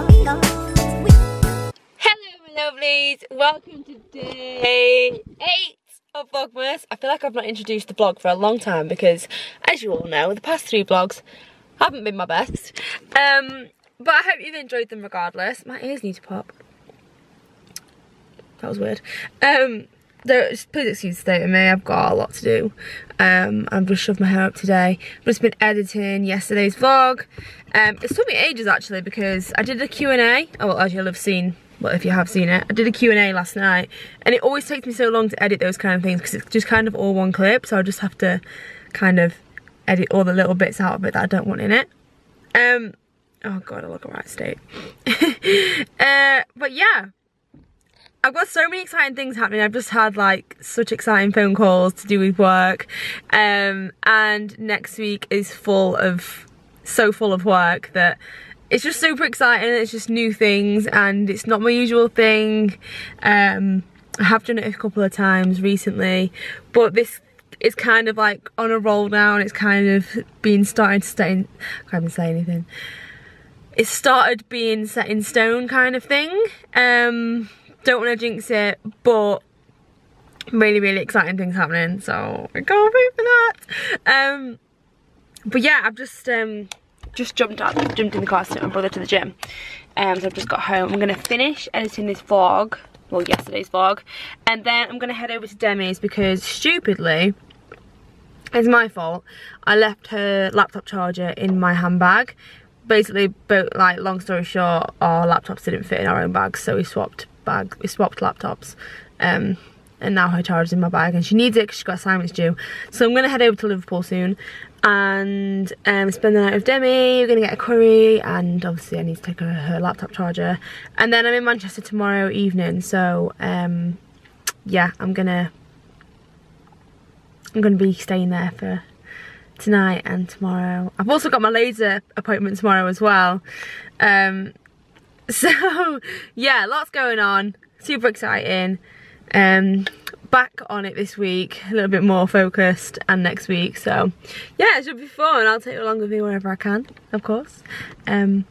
Hello, my lovelies. Welcome to day eight of Vlogmas. I feel like I've not introduced the blog for a long time because, as you all know, the past three vlogs haven't been my best. Um, but I hope you've enjoyed them regardless. My ears need to pop. That was weird. Um, there, please excuse the state of me, I've got a lot to do. Um, I've just shoved my hair up today. I've just been editing yesterday's vlog. Um, it took me ages actually because I did a Q&A. Oh, well, as you'll have seen, well, if you have seen it. I did a Q&A last night. And it always takes me so long to edit those kind of things because it's just kind of all one clip. So I just have to kind of edit all the little bits out of it that I don't want in it. Um, oh god, I look a alright state. uh, but yeah, I've got so many exciting things happening. I've just had like such exciting phone calls to do with work. Um, and next week is full of, so full of work that it's just super exciting. It's just new things and it's not my usual thing. Um, I have done it a couple of times recently, but this is kind of like on a roll now and it's kind of been starting to stay in, I can't even say anything. It started being set in stone kind of thing. Um, don't want to jinx it, but really, really exciting things happening. So I can't wait for that. Um, but yeah, I've just um, just jumped out, jumped in the car to my brother to the gym. Um, so I've just got home. I'm gonna finish editing this vlog, well yesterday's vlog, and then I'm gonna head over to Demi's because stupidly, it's my fault. I left her laptop charger in my handbag. Basically, but like long story short, our laptops didn't fit in our own bags, so we swapped bag. We swapped laptops. Um, and now her charger's in my bag and she needs it because she's got assignments due. So I'm going to head over to Liverpool soon and um, spend the night with Demi. We're going to get a curry and obviously I need to take her, her laptop charger. And then I'm in Manchester tomorrow evening. So um, yeah, I'm going to I'm going to be staying there for tonight and tomorrow. I've also got my laser appointment tomorrow as well. Um, so yeah lots going on. Super exciting. Um back on it this week a little bit more focused and next week so yeah it should be fun. I'll take you along with me wherever i can of course. Um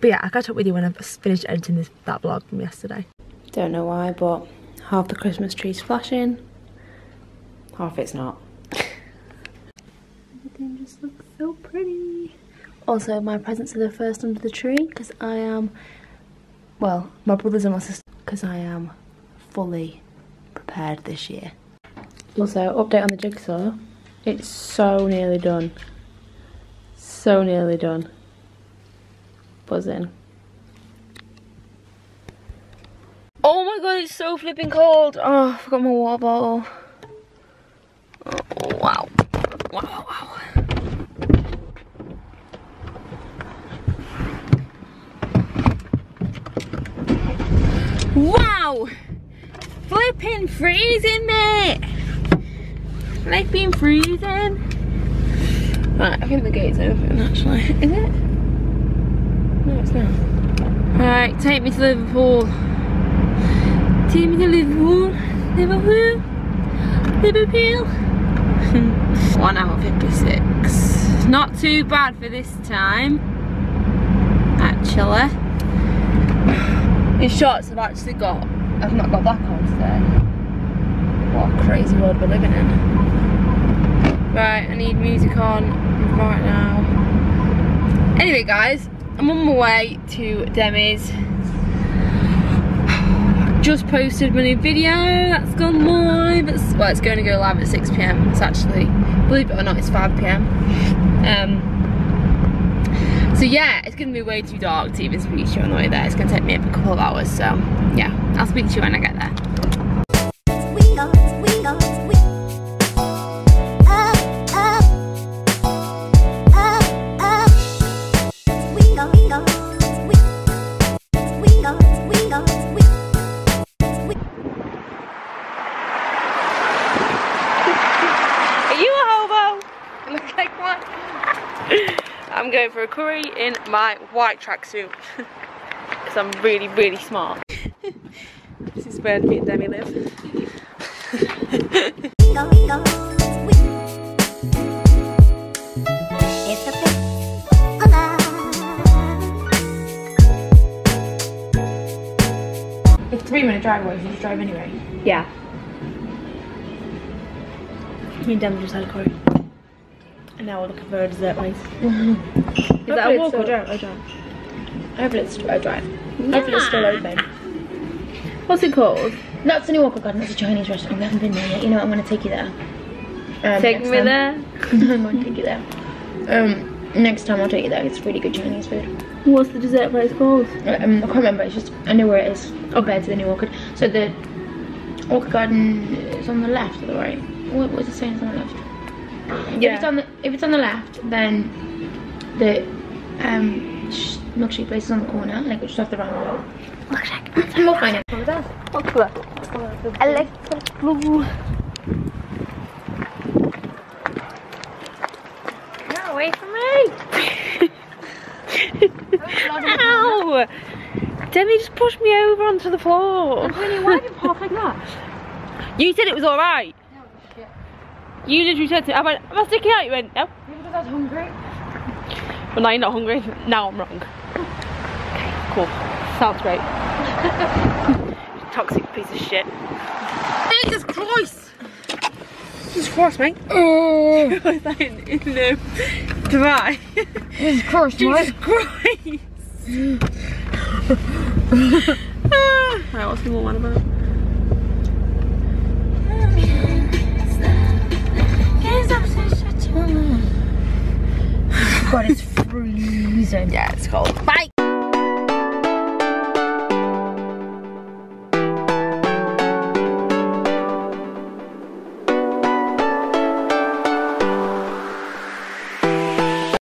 but yeah i'll catch up with you when i've finished editing this that vlog from yesterday. Don't know why but half the christmas tree's flashing. Half it's not. Everything just looks so pretty. Also my presents are the first under the tree because i am well, my brothers and my sister, because I am fully prepared this year. Also, update on the jigsaw. It's so nearly done. So nearly done. Buzzing. Oh my god, it's so flipping cold. Oh, I forgot my water bottle. Oh, wow. Wow, wow. Wow! Flipping freezing, mate! Flipping freezing. Right, I think the gate's open actually. Is it? No, it's not. Alright, take me to Liverpool. Take me to Liverpool. Liverpool. Liverpool. 1 hour 56. Not too bad for this time. Actually. In shorts I've actually got, I've not got black on today. What a crazy world we're living in. Right, I need music on right now. Anyway guys, I'm on my way to Demi's. Just posted my new video, that's gone live. It's, well, it's going to go live at 6pm. It's actually, believe it or not, it's 5pm. Um, so yeah, it's gonna be way too dark to even speak to you on the way there. It's gonna take me a couple of hours, so yeah, I'll speak to you when I get there. I'm going for a curry in my white tracksuit because I'm really, really smart. this is where me and Demi live. it's 3 you want to drive away, you just drive anyway. Yeah. Me and Dan just had a curry. Now we're looking for a dessert place. Is that a walk or drive? Oh, drive. Hopefully it's a drive. Hopefully it's still open. What's it called? No, it's the New Orchid Garden. It's a Chinese restaurant. We haven't been there yet. You know what? I'm going to take you there. Um, Take me time. there. I'm going to take you there. Um, next time I'll take you there. It's really good Chinese food. What's the dessert place called? Um, I can't remember. It's just I know where it is compared to the New Orchid. So the Orchid Garden is on the left or the right? What was it saying? It's on the left. If it's on the if it's on the left, then the um milkshake place is on the corner, like just off the roundabout. Milkshake. We'll find it. What colour? Electric blue. Get away from me! Ow! Demi just pushed me over onto the floor. Why did you park like that? You said it was alright. You literally said to me, I went, am I sticking out? You went, no. Maybe because I was hungry. Well, now you're not hungry. Now I'm wrong. Okay, cool. Sounds great. Toxic piece of shit. Jesus Christ! Jesus Christ, mate. Oh, Was that in, in um, Dubai? Jesus Christ, Jesus Christ! Ah, right, what's the more one about? God, it's freezing. Yeah, it's cold. Bye!